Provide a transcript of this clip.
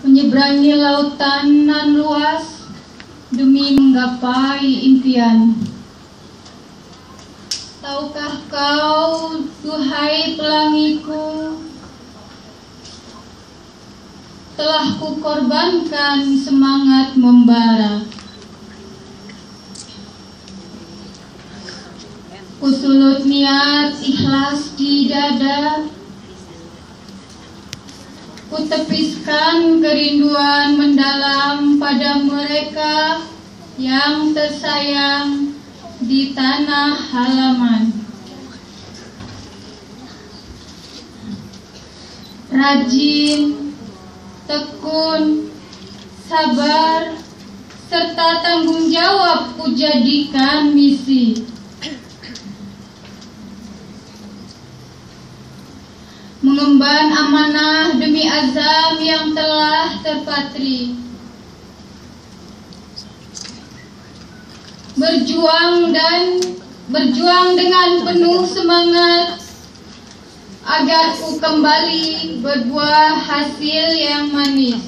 menyeberangi lautan nan luas demi menggapai impian. Tahukah kau, duhai pelangiku, telah kukorbankan semangat membara. Kusulut niat ikhlas di dada, kutepiskan kerinduan mendalam pada mereka yang tersayang di tanah halaman. Rajin, tekun, sabar, serta tanggung jawab kujadikan misi. Mengemban amanah demi azam yang telah terpatri. Berjuang dan berjuang dengan penuh semangat agar ku kembali berbuah hasil yang manis.